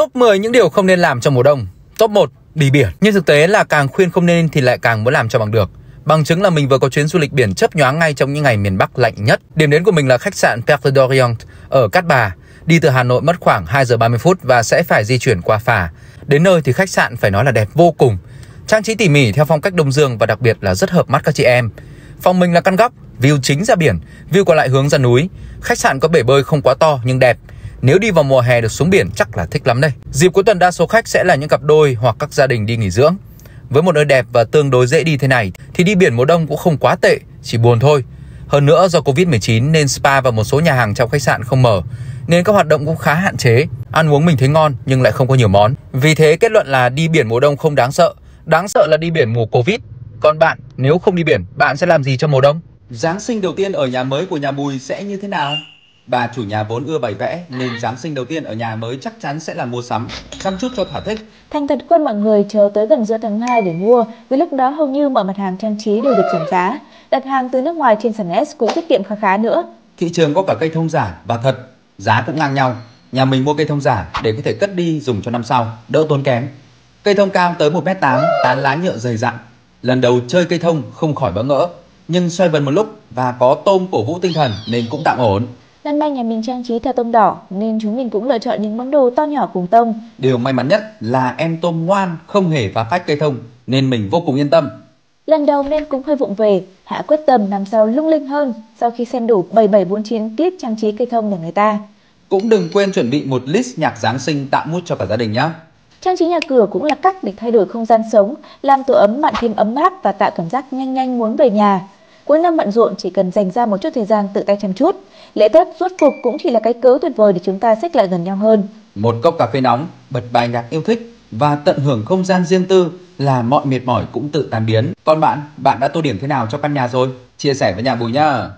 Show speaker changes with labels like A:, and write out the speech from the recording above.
A: Top 10 những điều không nên làm trong mùa đông. Top 1, đi biển. Nhưng thực tế là càng khuyên không nên thì lại càng muốn làm cho bằng được. Bằng chứng là mình vừa có chuyến du lịch biển chấp nhoáng ngay trong những ngày miền Bắc lạnh nhất. Điểm đến của mình là khách sạn Perle d'Orient ở Cát Bà. Đi từ Hà Nội mất khoảng 2 giờ 30 phút và sẽ phải di chuyển qua phà. Đến nơi thì khách sạn phải nói là đẹp vô cùng. Trang trí tỉ mỉ theo phong cách Đông Dương và đặc biệt là rất hợp mắt các chị em. Phòng mình là căn góc, view chính ra biển, view còn lại hướng ra núi. Khách sạn có bể bơi không quá to nhưng đẹp. Nếu đi vào mùa hè được xuống biển chắc là thích lắm đây. Dịp cuối tuần đa số khách sẽ là những cặp đôi hoặc các gia đình đi nghỉ dưỡng. Với một nơi đẹp và tương đối dễ đi thế này thì đi biển mùa đông cũng không quá tệ, chỉ buồn thôi. Hơn nữa do Covid-19 nên spa và một số nhà hàng trong khách sạn không mở nên các hoạt động cũng khá hạn chế. Ăn uống mình thấy ngon nhưng lại không có nhiều món. Vì thế kết luận là đi biển mùa đông không đáng sợ, đáng sợ là đi biển mùa Covid. Còn bạn, nếu không đi biển, bạn sẽ làm gì cho mùa đông?
B: Giáng sinh đầu tiên ở nhà mới của nhà Bùi sẽ như thế nào? Bà chủ nhà vốn ưa bày vẽ nên Giáng sinh đầu tiên ở nhà mới chắc chắn sẽ là mua sắm, chăm chút cho thỏa thích.
C: Thành thật quân mọi người chờ tới gần giữa tháng 2 để mua, vì lúc đó hầu như mọi mặt hàng trang trí đều được giảm giá. Đặt hàng từ nước ngoài trên sàn S cũng tiết kiệm khá khá nữa.
B: Thị trường có cả cây thông giả và thật, giá cũng ngang nhau. Nhà mình mua cây thông giả để có thể cất đi dùng cho năm sau, đỡ tốn kém. Cây thông cao tới 1m8, tán lá nhựa dày dặn. Lần đầu chơi cây thông không khỏi bỡ ngỡ, nhưng xoay vần một lúc và có tôm cổ vũ tinh thần nên cũng tạm ổn.
C: Năm nay nhà mình trang trí theo tông đỏ nên chúng mình cũng lựa chọn những món đồ to nhỏ cùng tông.
B: Điều may mắn nhất là em tôm ngoan không hề phá phách cây thông nên mình vô cùng yên tâm.
C: Lần đầu nên cũng hơi vụng về, Hạ quyết tâm năm sau lung linh hơn sau khi xem đủ 7749 clip trang trí cây thông của người ta.
B: Cũng đừng quên chuẩn bị một list nhạc Giáng sinh tạo mood cho cả gia đình nhé.
C: Trang trí nhà cửa cũng là cách để thay đổi không gian sống, làm tổ ấm bạn thêm ấm áp và tạo cảm giác nhanh nhanh muốn về nhà. Cuối năm bận rộn chỉ cần dành ra một chút thời gian tự tay chăm chút. Lễ Tết rốt cuộc cũng chỉ là cái cớ tuyệt vời để chúng ta xích lại gần nhau hơn.
B: Một cốc cà phê nóng, bật bài nhạc yêu thích và tận hưởng không gian riêng tư là mọi mệt mỏi cũng tự tan biến. Còn bạn, bạn đã tô điểm thế nào cho căn nhà rồi? Chia sẻ với nhà Bùi nhá.